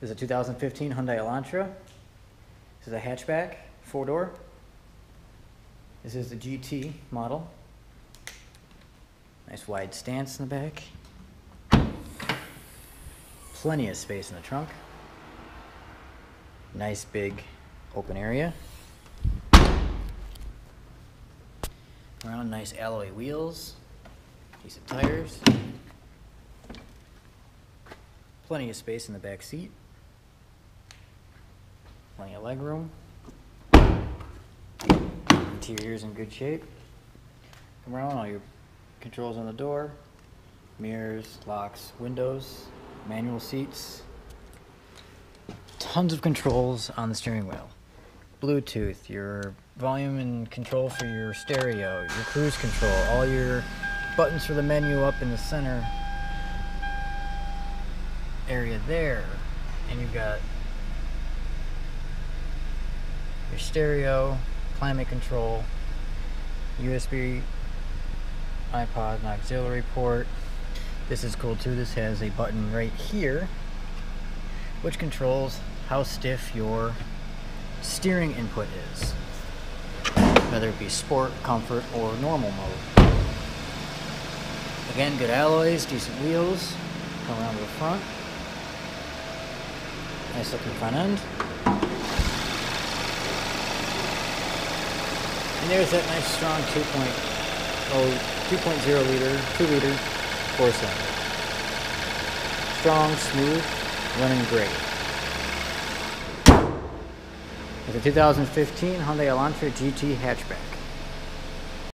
This is a 2015 Hyundai Elantra. This is a hatchback, four-door. This is the GT model. Nice wide stance in the back. Plenty of space in the trunk. Nice big open area. Around nice alloy wheels, decent tires. Plenty of space in the back seat. Plenty of leg room. Interior's in good shape. Come around, all your controls on the door, mirrors, locks, windows, manual seats. Tons of controls on the steering wheel. Bluetooth, your volume and control for your stereo, your cruise control, all your buttons for the menu up in the center area there. And you've got stereo, climate control, USB, iPod, and auxiliary port. This is cool too. This has a button right here which controls how stiff your steering input is, whether it be sport, comfort, or normal mode. Again, good alloys, decent wheels. Come around to the front. Nice looking front end. And there's that nice strong 2.0, 2.0 liter, 2 liter four cylinder. Strong, smooth, running great. It's a 2015 Hyundai Elantra GT hatchback.